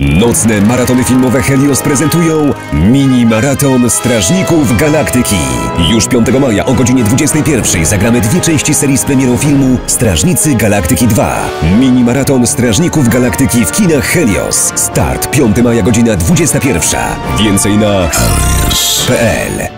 Nocne maratony filmowe Helios prezentują mini maraton Strażników Galaktyki. Już 5 maja o godzinie 21 zagramy dwie części serii z premierą filmu Strażnicy Galaktyki 2. Mini maraton Strażników Galaktyki w kinach Helios. Start 5 maja godzina 21. Więcej na helios.pl